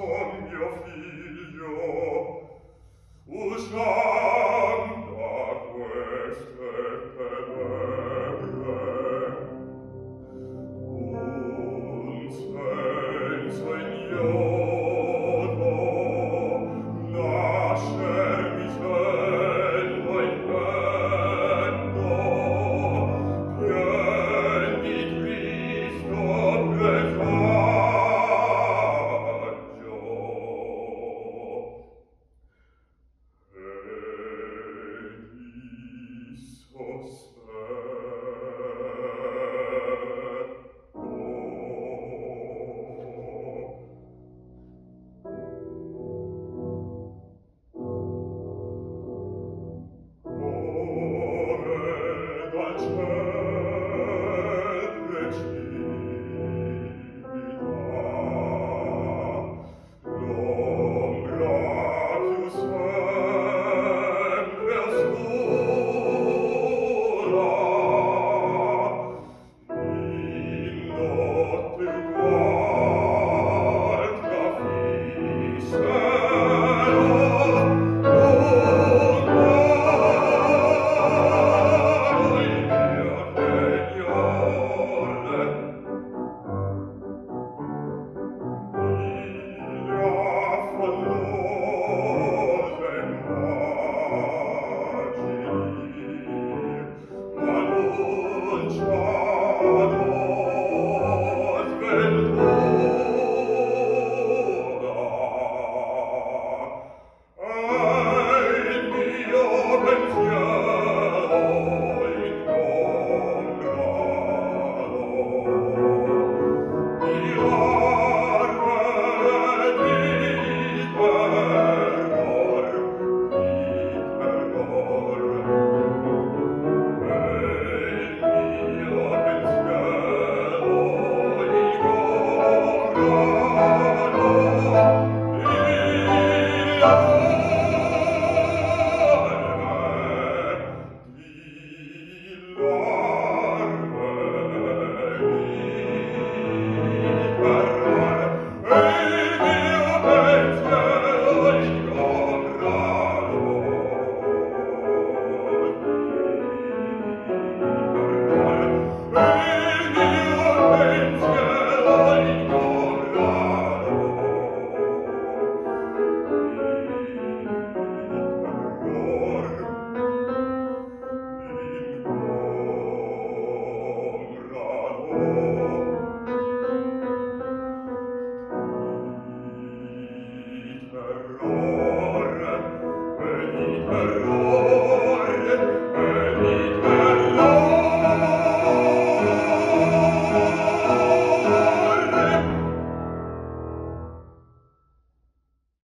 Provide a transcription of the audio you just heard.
con mio figlio. cielo